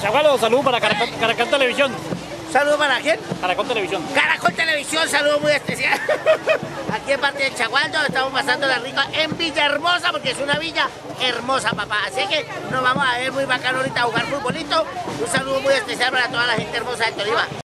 Chagualo, saludos para Caracol, Caracol Televisión. ¿Saludo para quién? Caracol Televisión. Caracol Televisión, saludo muy especial. Aquí en parte de Chagualdo estamos pasando la rica en Villahermosa, porque es una villa hermosa, papá. Así que nos vamos a ver muy bacano ahorita a jugar futbolito. Un saludo muy especial para toda la gente hermosa de Tolima.